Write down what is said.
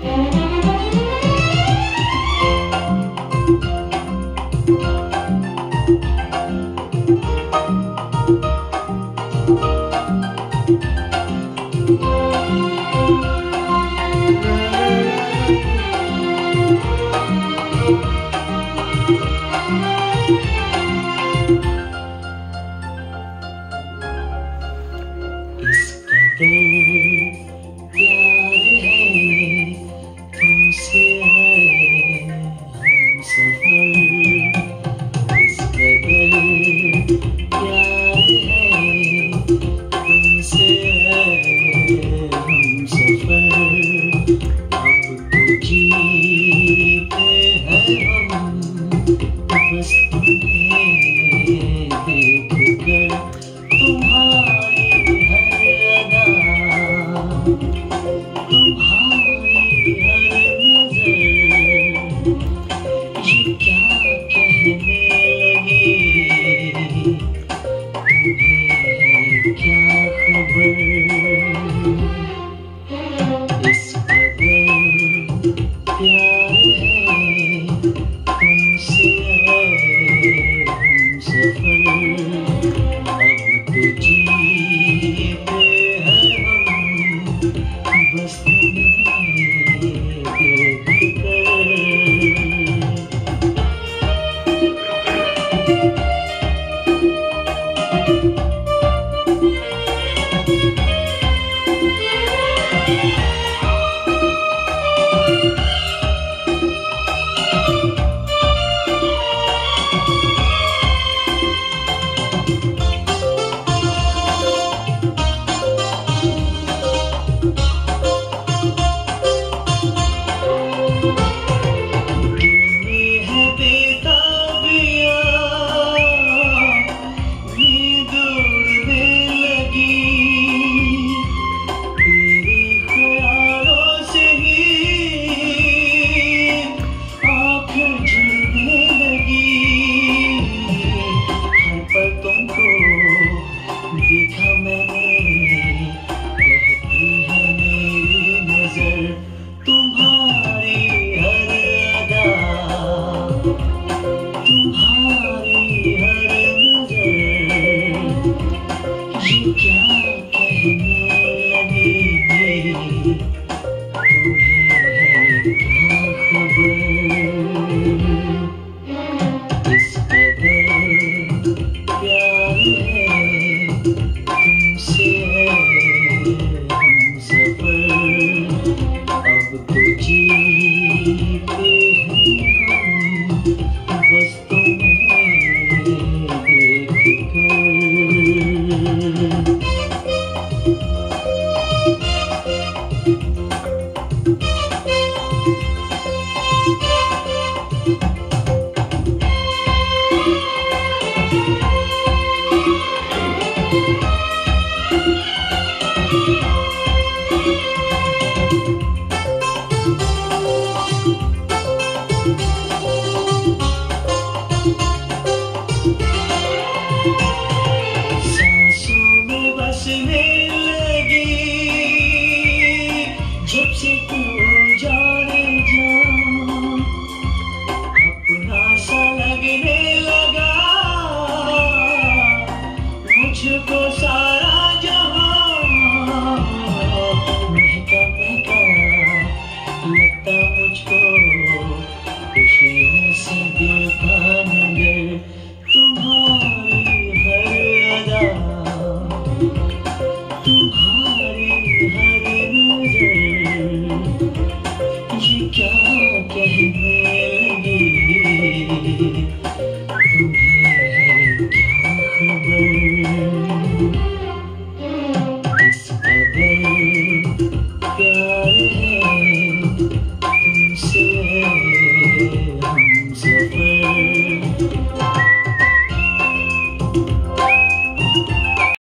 you. Que care of her.